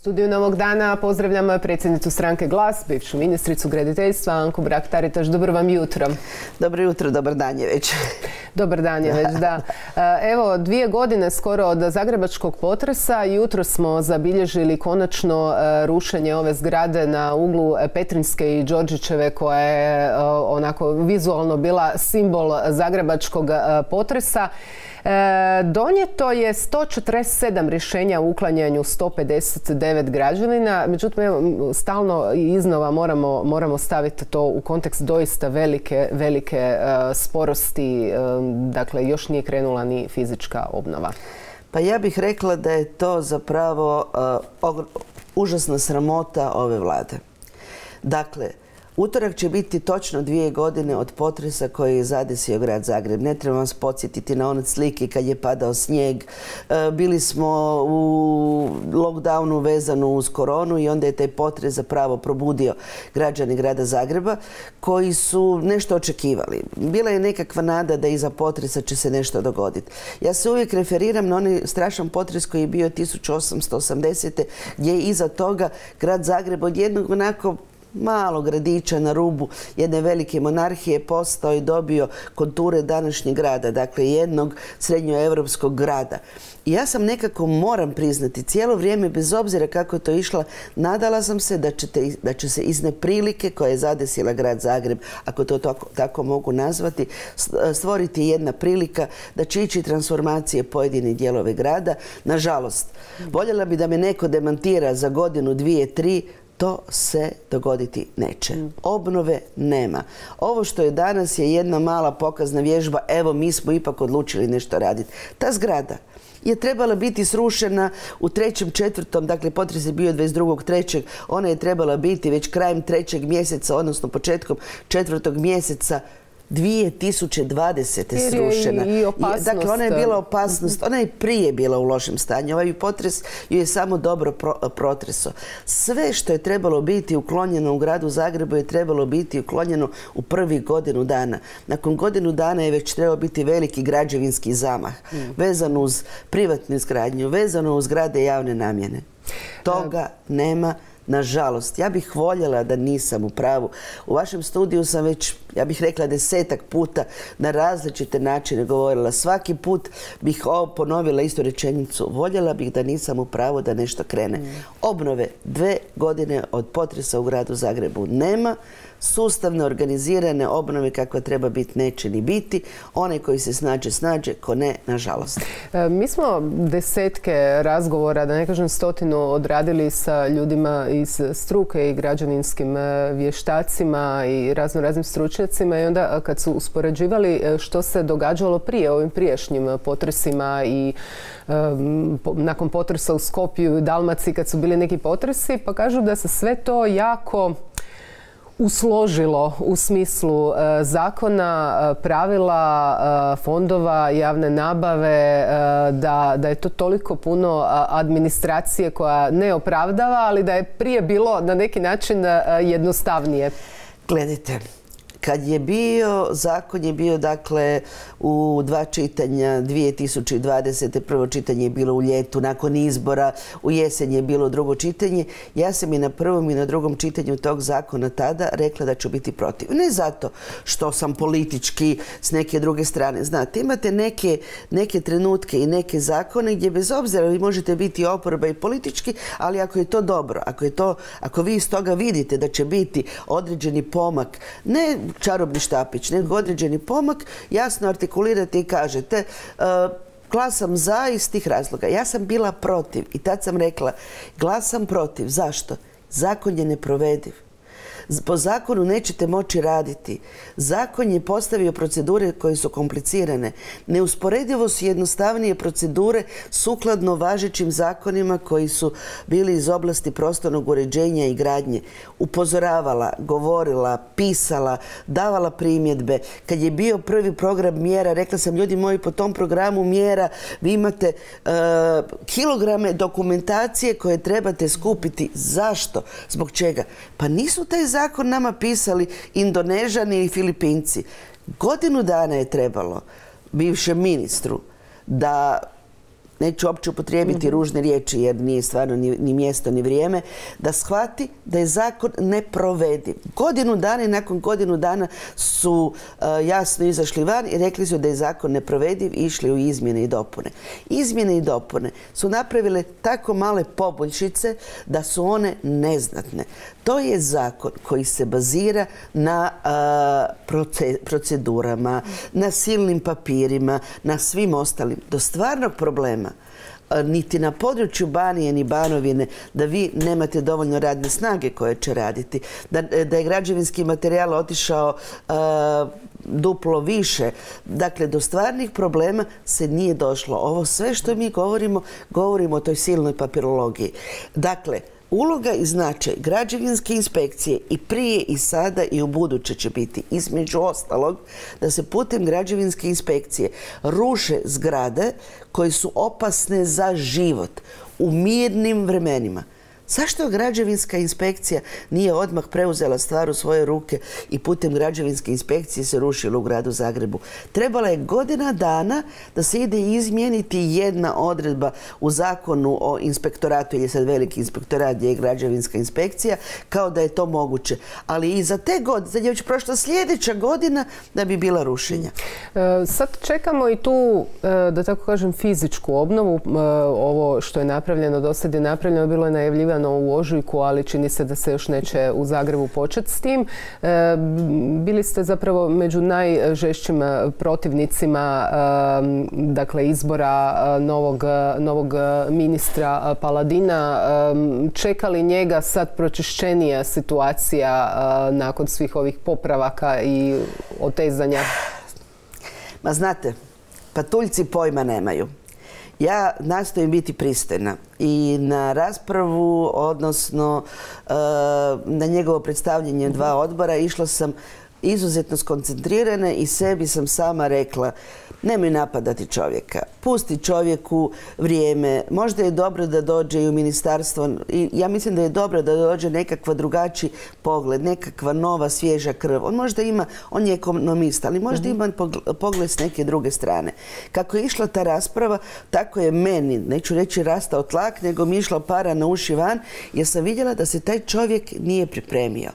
studiju Novog dana pozdravljam predsjednicu stranke Glas, bivšu ministricu graditeljstva Anku Brak-Taritaš. Dobro vam jutro. Dobro jutro, dobar dan je već. Dobar dan je već, da. E, evo, dvije godine skoro od zagrebačkog potresa. Jutro smo zabilježili konačno e, rušenje ove zgrade na uglu Petrinske i Đorđićeve koja je e, onako vizualno bila simbol zagrebačkog potresa. E, donjeto je 147 rješenja u uklanjanju 159 građevina, međutim stalno i iznova moramo, moramo staviti to u kontekst doista velike, velike e, sporosti, e, dakle još nije krenula ni fizička obnova. Pa ja bih rekla da je to zapravo užasna sramota ove vlade. Dakle, Utorak će biti točno dvije godine od potresa koji je zadesio grad Zagreb. Ne trebam vas podsjetiti na one slike kad je padao snijeg. E, bili smo u lockdownu vezanu uz koronu i onda je taj potres zapravo probudio građani grada Zagreba koji su nešto očekivali. Bila je nekakva nada da iza potresa će se nešto dogoditi. Ja se uvijek referiram na onaj strašan potres koji je bio 1880. gdje je iza toga grad Zagreb od jednog onako malog gradića na rubu jedne velike monarhije postao i dobio konture današnjeg grada, dakle jednog srednjoevropskog grada. I ja sam nekako, moram priznati, cijelo vrijeme, bez obzira kako je to išla, nadala sam se da, da će se iz neprilike koje je zadesila grad Zagreb, ako to tako, tako mogu nazvati, stvoriti jedna prilika da će ići transformacije pojedine dijelove grada. Nažalost, voljela bi da me neko demantira za godinu, dvije, tri, to se dogoditi neće. Obnove nema. Ovo što je danas je jedna mala pokazna vježba, evo mi smo ipak odlučili nešto raditi. Ta zgrada je trebala biti srušena u trećem, četvrtom, dakle potres je bio 22.3. Ona je trebala biti već krajem trećeg mjeseca, odnosno početkom četvrtog mjeseca 2020. srušena. I opasnost. Dakle, ona je bila opasnost. Ona je prije bila u lošem stanju. Ovaj potres ju je samo dobro protreso. Sve što je trebalo biti uklonjeno u gradu Zagrebu je trebalo biti uklonjeno u prvih godinu dana. Nakon godinu dana je već trebao biti veliki građevinski zamah. Mm. Vezan uz privatnu izgradnju, vezano uz zgrade javne namjene. Toga nema Nažalost, ja bih voljela da nisam u pravu. U vašem studiju sam već, ja bih rekla, desetak puta na različite načine govorila. Svaki put bih ponovila istu rečenicu. Voljela bih da nisam u pravu da nešto krene. Mm. Obnove dve godine od potresa u gradu Zagrebu nema sustavne, organizirane obnove kakva treba biti neće ni biti. Onaj koji se snađe, snađe, ko ne, nažalost. E, mi smo desetke razgovora, da ne kažem stotinu, odradili sa ljudima iz struke i građaninskim e, vještacima i razno raznim stručnjacima i onda kad su uspoređivali e, što se događalo prije ovim prijašnjim potresima i nakon potresa u Skopju i Dalmaciji kad su bili neki potresi, pa kažu da se sve to jako usložilo u smislu e, zakona, e, pravila, e, fondova, javne nabave, da, da je to toliko puno administracije koja ne opravdava, ali da je prije bilo na neki način jednostavnije. Gledajte, kad je bio, zakon je bio dakle u dva čitanja 2020. Prvo čitanje je bilo u ljetu, nakon izbora, u jesen je bilo drugo čitanje. Ja sam i na prvom i na drugom čitanju tog zakona tada rekla da ću biti protiv. Ne zato što sam politički s neke druge strane. Znate, imate neke, neke trenutke i neke zakone gdje bez obzira vi možete biti oporba i politički, ali ako je to dobro, ako je to, ako vi iz toga vidite da će biti određeni pomak, ne čarobni štapić, nego određeni pomak, jasno artikulirate i kažete uh, glasam za iz tih razloga. Ja sam bila protiv i tad sam rekla glasam protiv. Zašto? Zakon je neprovediv po zakonu nećete moći raditi. Zakon je postavio procedure koje su komplicirane. Neusporedivo su jednostavnije procedure sukladno važećim zakonima koji su bili iz oblasti prostornog uređenja i gradnje. Upozoravala, govorila, pisala, davala primjedbe. Kad je bio prvi program mjera, rekla sam ljudi moji po tom programu mjera vi imate e, kilograme dokumentacije koje trebate skupiti. Zašto? Zbog čega? Pa nisu taj zakon nama pisali Indonežani i Filipinci. Godinu dana je trebalo bivšem ministru da neću uopće upotrijebiti mhm. ružne riječi jer nije stvarno ni, mjesto ni vrijeme, da shvati da je zakon neprovediv. Godinu dana i nakon godinu dana su e, jasno izašli van i rekli su da je zakon neprovediv i išli u izmjene i dopune. Izmjene i dopune su napravile tako male poboljšice da su one neznatne. To je zakon koji se bazira na procedurama, na silnim papirima, na svim ostalim. Do stvarnog problema niti na području Banije ni Banovine da vi nemate dovoljno radne snage koje će raditi, da, je građevinski materijal otišao duplo više. Dakle, do stvarnih problema se nije došlo. Ovo sve što mi govorimo, govorimo o toj silnoj papirologiji. Dakle, Uloga i značaj građevinske inspekcije i prije i sada i u buduće će biti između ostalog da se putem građevinske inspekcije ruše zgrade koje su opasne za život u mirnim vremenima. Zašto građevinska inspekcija nije odmah preuzela stvar u svoje ruke i putem građevinske inspekcije se rušila u gradu Zagrebu? Trebala je godina dana da se ide izmijeniti jedna odredba u zakonu o inspektoratu, jer je sad veliki inspektorat gdje je građevinska inspekcija, kao da je to moguće. Ali i za te godine, sad je već prošla sljedeća godina da bi bila rušenja. E, sad čekamo i tu, e, da tako kažem, fizičku obnovu. E, ovo što je napravljeno, do sad je napravljeno, bilo je najavljivano u ožujku, ali čini se da se još neće u Zagrebu početi s tim. E, bili ste zapravo među najžešćim protivnicima e, dakle izbora e, novog, novog ministra Paladina. Čekali njega sad pročišćenija situacija nakon svih ovih popravaka i otezanja? Ma znate, patuljci pojma nemaju. Ja nastojim biti pristojna i na raspravu, odnosno e, na njegovo predstavljanje dva odbora išla sam izuzetno skoncentrirana i sebi sam sama rekla nemoj napadati čovjeka. Pusti čovjeku vrijeme. Možda je dobro da dođe i u ministarstvo. I ja mislim da je dobro da dođe nekakva drugačiji pogled, nekakva nova svježa krv. On možda ima, on je ekonomist, ali možda mhm. ima pogled s neke druge strane. Kako je išla ta rasprava, tako je meni, neću reći rastao tlak, nego mi išla para na uši van, jer sam vidjela da se taj čovjek nije pripremio.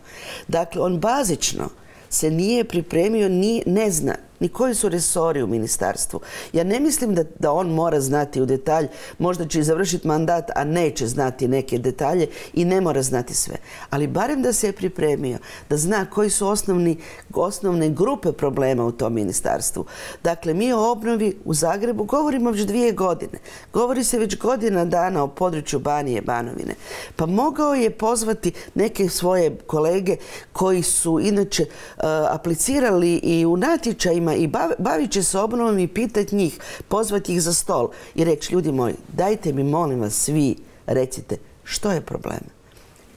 Dakle, on bazično se nije pripremio, ni, ne zna ni koji su resori u ministarstvu. Ja ne mislim da, da on mora znati u detalj, možda će završiti mandat, a neće znati neke detalje i ne mora znati sve. Ali barem da se je pripremio, da zna koji su osnovni, osnovne grupe problema u tom ministarstvu. Dakle, mi o obnovi u Zagrebu govorimo već dvije godine. Govori se već godina dana o području Banije, Banovine. Pa mogao je pozvati neke svoje kolege koji su inače uh, aplicirali i u natječajima i bavit će se obnovom i pitati njih, pozvati ih za stol i reći ljudi moji, dajte mi molim vas svi recite što je problem.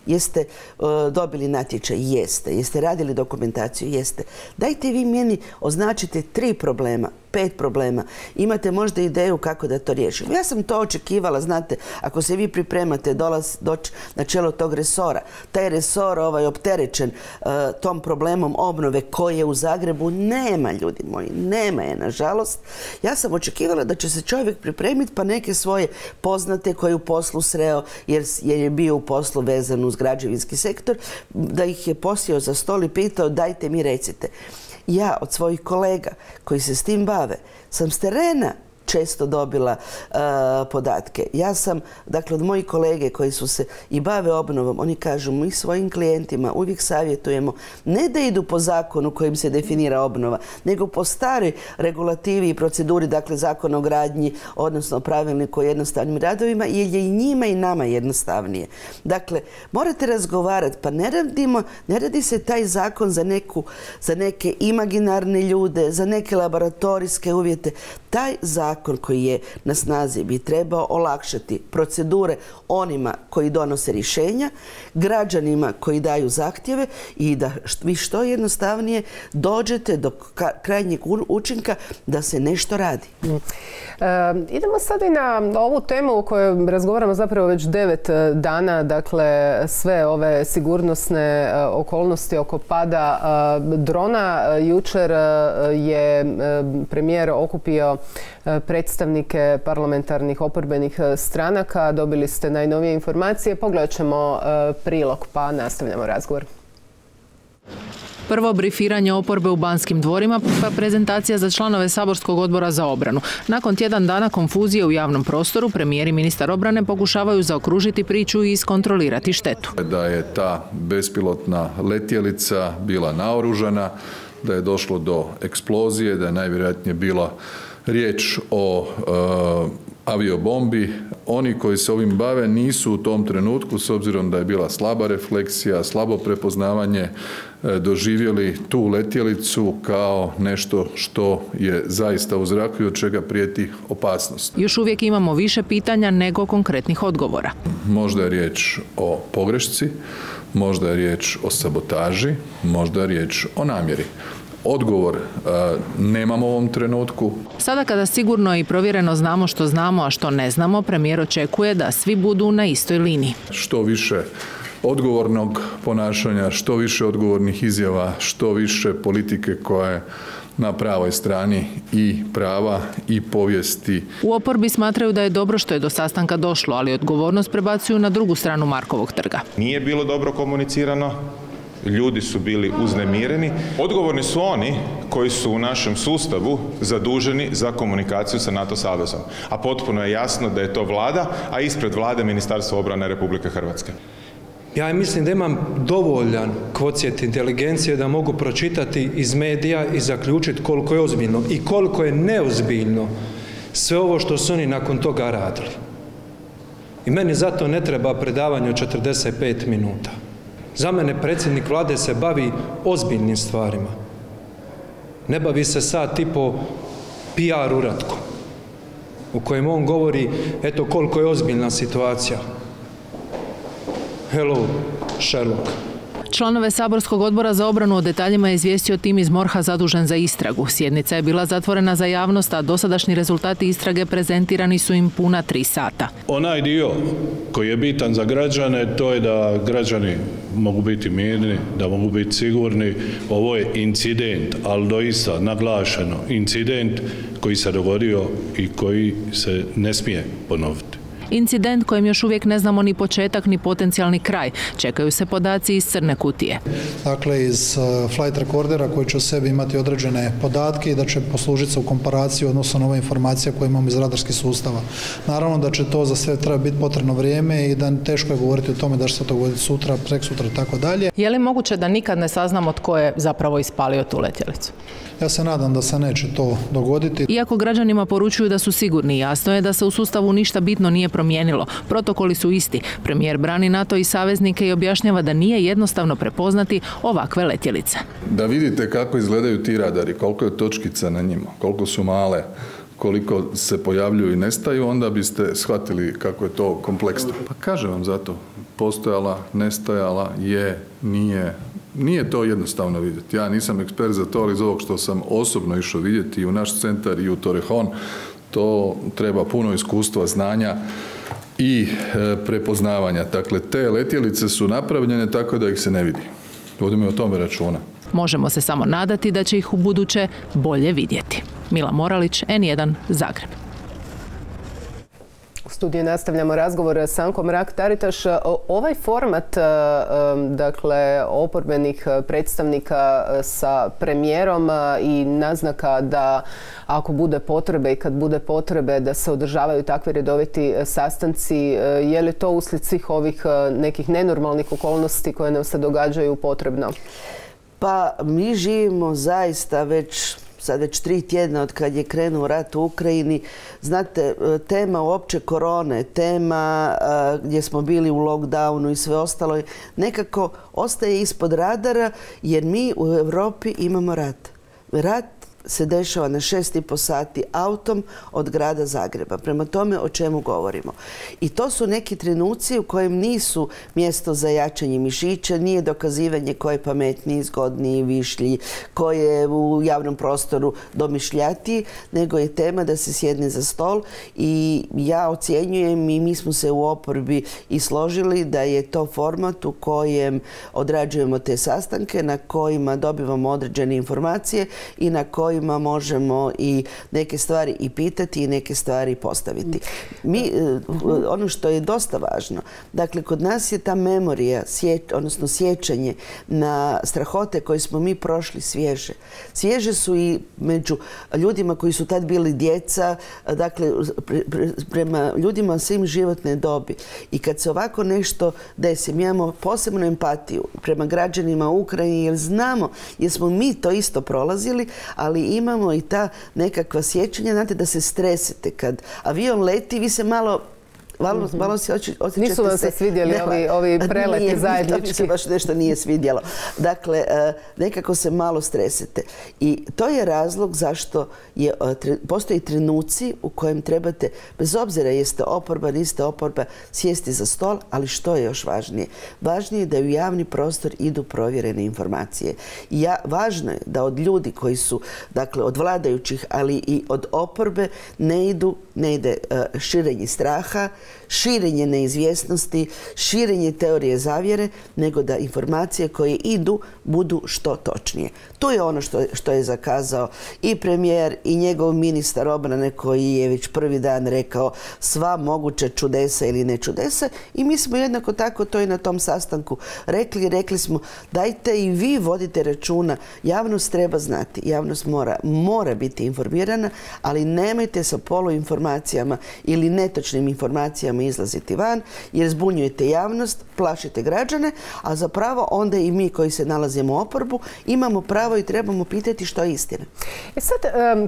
Jeste e, dobili natječaj? Jeste. Jeste radili dokumentaciju? Jeste. Dajte vi meni označite tri problema pet problema. Imate možda ideju kako da to riješimo. Ja sam to očekivala, znate, ako se vi pripremate doći na čelo tog resora, taj resor ovaj opterećen uh, tom problemom obnove koje u Zagrebu nema, ljudi moji, nema je, nažalost. Ja sam očekivala da će se čovjek pripremiti pa neke svoje poznate koje u poslu sreo, jer je bio u poslu vezan uz građevinski sektor, da ih je posio za stol i pitao dajte mi recite ja od svojih kolega koji se s tim bave sam s terena često dobila e, podatke. Ja sam, dakle, od mojih kolege koji su se i bave obnovom, oni kažu mi svojim klijentima uvijek savjetujemo ne da idu po zakonu kojim se definira obnova, nego po staroj regulativi i proceduri, dakle, zakon o gradnji, odnosno pravilniku o jednostavnim radovima, jer je i njima i nama jednostavnije. Dakle, morate razgovarati, pa ne radimo, ne radi se taj zakon za neku, za neke imaginarne ljude, za neke laboratorijske uvjete. Taj zakon zakon koji je na snazi bi trebao olakšati procedure onima koji donose rješenja, građanima koji daju zahtjeve i da vi što jednostavnije dođete do krajnjeg učinka da se nešto radi. Mm. E, idemo sad i na ovu temu o kojoj razgovaramo zapravo već devet e, dana, dakle sve ove sigurnosne e, okolnosti oko pada drona. Jučer je premijer okupio predstavnike parlamentarnih oporbenih stranaka. Dobili ste najnovije informacije. Pogledat ćemo prilog pa nastavljamo razgovor. Prvo brifiranje oporbe u Banskim dvorima, pa prezentacija za članove Saborskog odbora za obranu. Nakon tjedan dana konfuzije u javnom prostoru, premijeri ministar obrane pokušavaju zaokružiti priču i iskontrolirati štetu. Da je ta bespilotna letjelica bila naoružana, da je došlo do eksplozije, da je najvjerojatnije bila riječ o e, aviobombi. Oni koji se ovim bave nisu u tom trenutku, s obzirom da je bila slaba refleksija, slabo prepoznavanje, e, doživjeli tu letjelicu kao nešto što je zaista u zraku i od čega prijeti opasnost. Još uvijek imamo više pitanja nego konkretnih odgovora. Možda je riječ o pogrešci, možda je riječ o sabotaži, možda je riječ o namjeri. Odgovor e, nemamo u ovom trenutku. Sada kada sigurno i provjereno znamo što znamo, a što ne znamo, premijer očekuje da svi budu na istoj liniji. Što više odgovornog ponašanja, što više odgovornih izjava, što više politike koja je na pravoj strani i prava i povijesti. U oporbi smatraju da je dobro što je do sastanka došlo, ali odgovornost prebacuju na drugu stranu Markovog trga. Nije bilo dobro komunicirano, ljudi su bili uznemireni. Odgovorni su oni koji su u našem sustavu zaduženi za komunikaciju sa NATO savezom. A potpuno je jasno da je to vlada, a ispred vlade Ministarstvo obrane Republike Hrvatske. Ja mislim da imam dovoljan kvocijent inteligencije da mogu pročitati iz medija i zaključiti koliko je ozbiljno i koliko je neozbiljno sve ovo što su oni nakon toga radili. I meni zato ne treba predavanje od 45 minuta. Za mene predsjednik vlade se bavi ozbiljnim stvarima. Ne bavi se sad tipo PR uratkom u kojem on govori eto koliko je ozbiljna situacija. Hello, Sherlock. Članove Saborskog odbora za obranu o detaljima je izvijestio tim iz Morha zadužen za istragu. Sjednica je bila zatvorena za javnost, a dosadašnji rezultati istrage prezentirani su im puna tri sata. Onaj dio koji je bitan za građane, to je da građani mogu biti mirni, da mogu biti sigurni. Ovo je incident, ali doista naglašeno incident koji se dogodio i koji se ne smije ponoviti. Incident kojem još uvijek ne znamo ni početak ni potencijalni kraj. Čekaju se podaci iz crne kutije. Dakle, iz uh, flight recordera koji će u sebi imati određene podatke i da će poslužiti se u komparaciji odnosno nove informacije koje imamo iz radarskih sustava. Naravno da će to za sve treba biti potrebno vrijeme i da teško je govoriti o tome da će se to dogoditi sutra, prek sutra i tako dalje. Je li moguće da nikad ne saznamo tko je zapravo ispalio tu letjelicu? Ja se nadam da se neće to dogoditi. Iako građanima poručuju da su sigurni, jasno je da se u sustavu ništa bitno nije promijenilo. Protokoli su isti. Premijer brani NATO i saveznike i objašnjava da nije jednostavno prepoznati ovakve letjelice. Da vidite kako izgledaju ti radari, koliko je točkica na njima, koliko su male, koliko se pojavljuju i nestaju, onda biste shvatili kako je to kompleksno. Pa kažem vam zato, postojala, nestajala, je, nije, nije to jednostavno vidjeti. Ja nisam ekspert za to, ali iz ovog što sam osobno išao vidjeti i u naš centar i u Torrejon, to treba puno iskustva, znanja i e, prepoznavanja. Dakle, te letjelice su napravljene tako da ih se ne vidi. Vodimo o tome računa. Možemo se samo nadati da će ih u buduće bolje vidjeti. Mila Moralić, N1, Zagreb. Studiju nastavljamo razgovor s Ankom Rak-Taritaš. Ovaj format e, dakle, oporbenih predstavnika sa premijerom i naznaka da ako bude potrebe i kad bude potrebe da se održavaju takvi redoviti sastanci, e, je li to uslijed svih ovih e, nekih nenormalnih okolnosti koje nam se događaju potrebno? Pa mi živimo zaista već sad već tri tjedna od kad je krenuo rat u Ukrajini. Znate, e, tema uopće korone, tema e, gdje smo bili u lockdownu i sve ostalo, nekako ostaje ispod radara jer mi u Europi imamo rat. Rat se dešava na šest i po sati autom od grada Zagreba. Prema tome o čemu govorimo. I to su neki trenuci u kojem nisu mjesto za jačanje mišića, nije dokazivanje ko je pametniji, zgodniji, višlji, ko je u javnom prostoru domišljati, nego je tema da se sjedne za stol i ja ocjenjujem i mi smo se u oporbi i složili da je to format u kojem odrađujemo te sastanke, na kojima dobivamo određene informacije i na kojima kojima možemo i neke stvari i pitati i neke stvari postaviti. Mi, e, ono što je dosta važno, dakle kod nas je ta memorija, odnosno sjećanje na strahote koje smo mi prošli svježe. Svježe su i među ljudima koji su tad bili djeca, dakle prema ljudima svim životne dobi. I kad se ovako nešto desi, mi imamo posebnu empatiju prema građanima Ukrajine jer znamo, jer smo mi to isto prolazili, ali imamo i ta nekakva sjećanja, znate da se stresete kad avion leti, vi se malo Malo, mhm. malo Nisu vam se svidjeli ovi, ovi preleti nije, zajednički. se baš nešto nije svidjelo. Dakle, e, nekako se malo stresete. I to je razlog zašto je, e, postoji trenuci u kojem trebate, bez obzira jeste oporba, niste oporba, sjesti za stol, ali što je još važnije? Važnije je da u javni prostor idu provjerene informacije. Ja, važno je da od ljudi koji su, dakle, od vladajućih, ali i od oporbe ne idu, ne ide e, širenje straha, širenje neizvjesnosti, širenje teorije zavjere, nego da informacije koje idu budu što točnije. To je ono što, što je zakazao i premijer i njegov ministar obrane koji je već prvi dan rekao sva moguća čudesa ili ne čudesa i mi smo jednako tako to i na tom sastanku rekli. Rekli smo dajte i vi vodite računa. Javnost treba znati. Javnost mora, mora biti informirana, ali nemojte sa poluinformacijama ili netočnim informacijama izlaziti van jer zbunjujete javnost, plašite građane, a zapravo onda i mi koji se nalazimo u oporbu imamo pravo i trebamo pitati što je istina. E sad,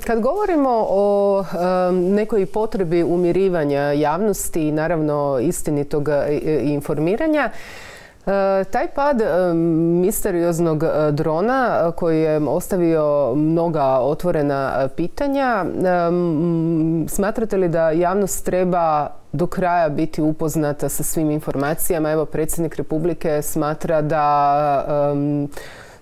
kad govorimo o nekoj potrebi umirivanja javnosti i naravno istinitog e, informiranja, taj pad e, misterioznog e, drona koji je ostavio mnoga otvorena pitanja, smatrate li da javnost treba do kraja biti upoznata sa svim informacijama? Evo, predsjednik Republike smatra da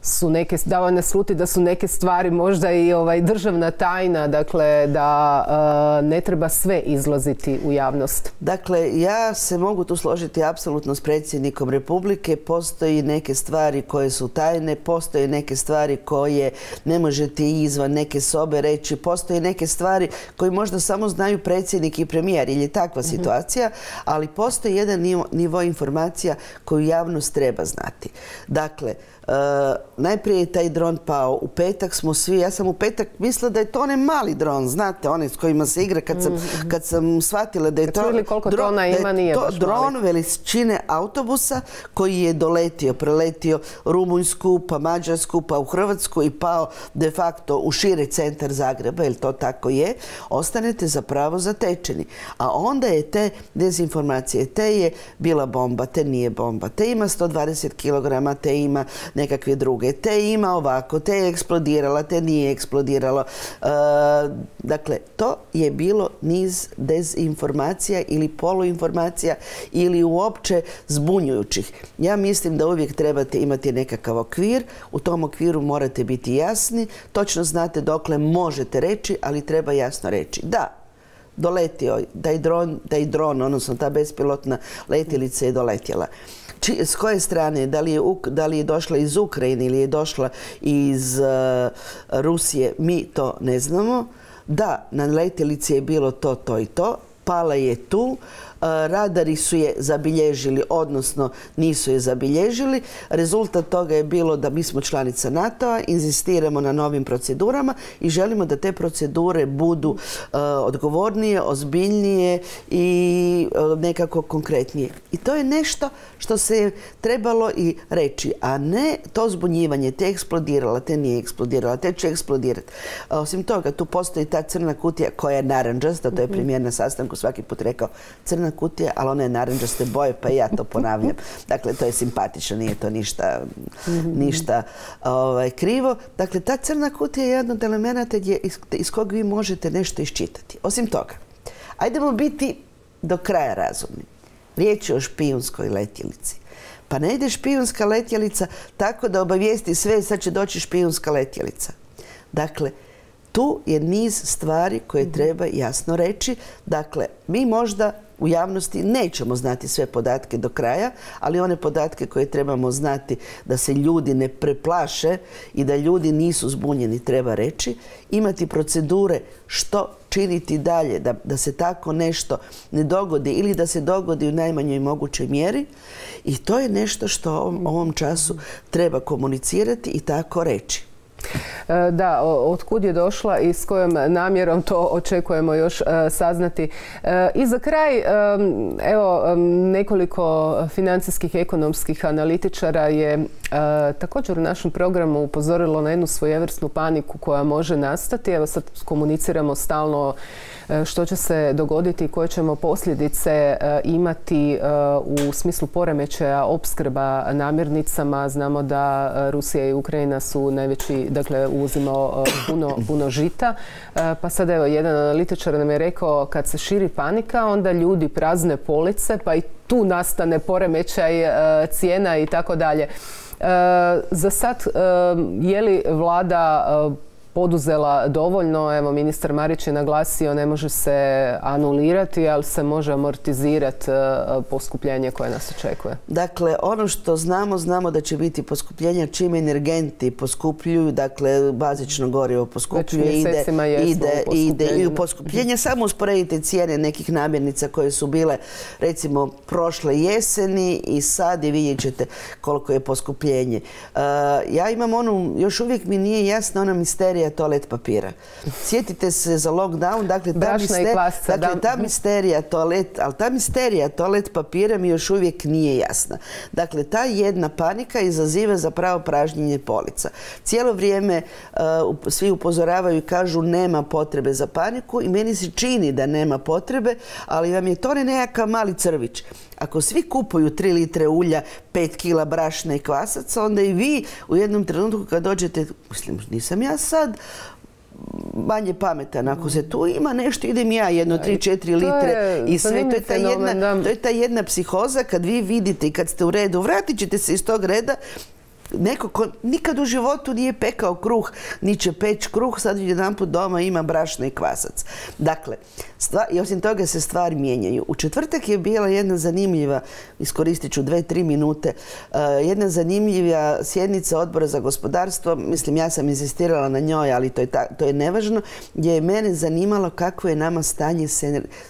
su neke, dava nasluti da su neke stvari možda i ovaj državna tajna, dakle da ne treba sve izlaziti u javnost. Dakle, ja se mogu tu složiti apsolutno s predsjednikom Republike. Postoji neke stvari koje su tajne, postoje neke stvari koje ne možete izvan neke sobe reći, postoje neke stvari koje možda samo znaju predsjednik i premijer, ili je takva mhm. situacija, ali postoji jedan nivo, nivo informacija koju javnost treba znati. Dakle, Uh, najprije je taj dron pao. U petak smo svi, ja sam u petak mislila da je to onaj mali dron, znate, onaj s kojima se igra kad sam, mm. kad sam shvatila da je to... koliko dron, drona ima, nije to dron veličine autobusa koji je doletio, preletio Rumunjsku, pa Mađarsku, pa u Hrvatsku i pao de facto u širi centar Zagreba, jer to tako je, ostanete zapravo zatečeni. A onda je te dezinformacije, te je bila bomba, te nije bomba, te ima 120 kg, te ima nekakve druge. Te ima ovako, te je eksplodirala, te nije eksplodiralo. E, dakle, to je bilo niz dezinformacija ili poluinformacija ili uopće zbunjujućih. Ja mislim da uvijek trebate imati nekakav okvir, u tom okviru morate biti jasni, točno znate dokle možete reći, ali treba jasno reći. Da, doletio, da je dron, da je dron, odnosno ta bespilotna letjelica je doletjela s koje strane, da li, je, je došla iz Ukrajine ili je došla iz uh, Rusije, mi to ne znamo. Da, na letjelici je bilo to, to i to, pala je tu, radari su je zabilježili, odnosno nisu je zabilježili. Rezultat toga je bilo da mi smo članica NATO-a, inzistiramo na novim procedurama i želimo da te procedure budu odgovornije, ozbiljnije i nekako konkretnije. I to je nešto što se je trebalo i reći, a ne to zbunjivanje, te eksplodirala, te nije eksplodirala, te će eksplodirati. Osim toga, tu postoji ta crna kutija koja je naranđasta, to je premijer na sastanku svaki put rekao, crna kutija, ali ona je naranđaste boje, pa i ja to ponavljam. Dakle, to je simpatično, nije to ništa, ništa ovaj, krivo. Dakle, ta crna kutija je jedan od elemenata iz, iz kog vi možete nešto iščitati. Osim toga, ajdemo biti do kraja razumni. Riječ je o špijunskoj letjelici. Pa ne ide špijunska letjelica tako da obavijesti sve, sad će doći špijunska letjelica. Dakle, tu je niz stvari koje treba jasno reći. Dakle, mi možda u javnosti nećemo znati sve podatke do kraja, ali one podatke koje trebamo znati da se ljudi ne preplaše i da ljudi nisu zbunjeni treba reći, imati procedure što činiti dalje, da, da se tako nešto ne dogodi ili da se dogodi u najmanjoj mogućoj mjeri i to je nešto što u ovom času treba komunicirati i tako reći. E, da, otkud je došla i s kojom namjerom to očekujemo još e, saznati. E, I za kraj, evo, nekoliko financijskih ekonomskih analitičara je također u našem programu upozorilo na jednu svojevrsnu paniku koja može nastati. Evo sad komuniciramo stalno što će se dogoditi i koje ćemo posljedice e, imati e, u smislu poremećaja opskrba namirnicama. Znamo da Rusija i Ukrajina su najveći, dakle uzimo puno, puno žita. Pa sad evo, jedan analitičar nam je rekao kad se širi panika, onda ljudi prazne police, pa i tu nastane poremećaj cijena i tako dalje. Za sad je li vlada poduzela dovoljno. Evo, ministar Marić je naglasio ne može se anulirati, ali se može amortizirati e, poskupljenje koje nas očekuje. Dakle, ono što znamo, znamo da će biti poskupljenja čim energenti poskupljuju, dakle, bazično gorivo poskupljuje, ide, ide, ide i u poskupljenje. Samo usporedite cijene nekih namirnica koje su bile, recimo, prošle jeseni i sad i vidjet ćete koliko je poskupljenje. E, ja imam onu, još uvijek mi nije jasna ona misterija toalet papira. Sjetite se za lockdown, dakle ta, misterija, dakle, ta misterija toalet, ali ta misterija toalet papira mi još uvijek nije jasna. Dakle, ta jedna panika izaziva zapravo pražnjenje polica. Cijelo vrijeme uh, svi upozoravaju i kažu nema potrebe za paniku i meni se čini da nema potrebe, ali vam je to ne nekakav mali crvić. Ako svi kupuju 3 litre ulja, 5 kila brašna i kvasaca, onda i vi u jednom trenutku kad dođete, mislim, nisam ja sad manje pametan. Ako se tu ima nešto, idem ja jedno 3-4 litre i sve. To je, ta jedna, to je ta jedna psihoza kad vi vidite i kad ste u redu, vratit ćete se iz tog reda neko ko nikad u životu nije pekao kruh, ni će peć kruh, sad jedan put doma ima brašno i kvasac. Dakle, i osim toga se stvari mijenjaju. U četvrtak je bila jedna zanimljiva, iskoristit ću dve, tri minute, uh, jedna zanimljiva sjednica odbora za gospodarstvo, mislim ja sam insistirala na njoj, ali to je, to je nevažno, gdje je mene zanimalo kako je nama stanje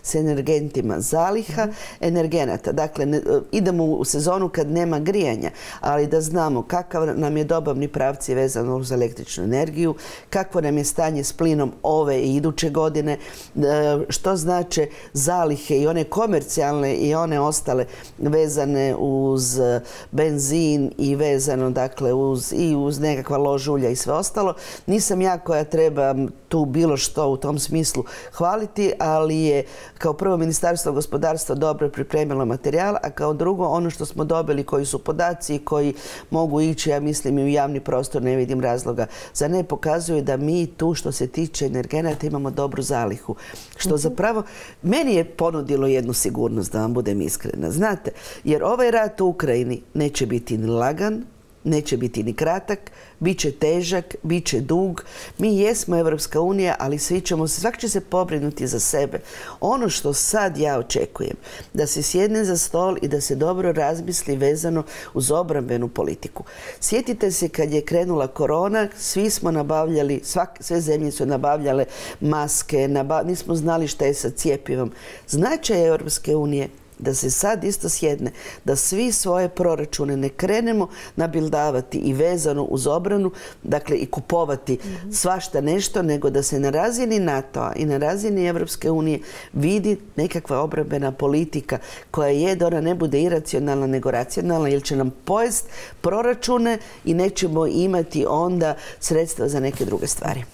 s, energentima, zaliha mhm. energenata. Dakle, idemo u sezonu kad nema grijanja, ali da znamo kakav nam je dobavni pravci vezano uz električnu energiju, kakvo nam je stanje s plinom ove i iduće godine, uh, što znače zalihe i one komercijalne i one ostale vezane uz e, benzin i vezano dakle uz, i uz nekakva ložulja i sve ostalo. Nisam ja koja treba tu bilo što u tom smislu hvaliti, ali je kao prvo Ministarstvo gospodarstva dobro pripremilo materijal, a kao drugo ono što smo dobili koji su podaci koji mogu ići, ja mislim i u javni prostor, ne vidim razloga za ne pokazuju da mi tu što se tiče energenata imamo dobru zalihu. Što zapravo meni je ponudilo jednu sigurnost da vam budem iskrena. Znate, jer ovaj rat u Ukrajini neće biti ni lagan, neće biti ni kratak, bit će težak, bit će dug. Mi jesmo Evropska unija, ali svi ćemo, svak će se pobrinuti za sebe. Ono što sad ja očekujem, da se sjedne za stol i da se dobro razmisli vezano uz obrambenu politiku. Sjetite se kad je krenula korona, svi smo nabavljali, sve zemlje su nabavljale maske, nismo znali šta je sa cijepivom. Značaj Europske unije da se sad isto sjedne, da svi svoje proračune ne krenemo nabildavati i vezano uz obranu, dakle i kupovati svašta nešto, nego da se na razini NATO-a i na razini Europske unije vidi nekakva obrambena politika koja je da ona ne bude iracionalna nego racionalna jer će nam pojest proračune i nećemo imati onda sredstva za neke druge stvari.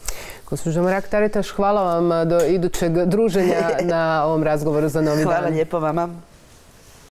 Gospođo Mrak Taritaš, hvala vam do idućeg druženja na ovom razgovoru za Novi dan. Hvala lijepo vama.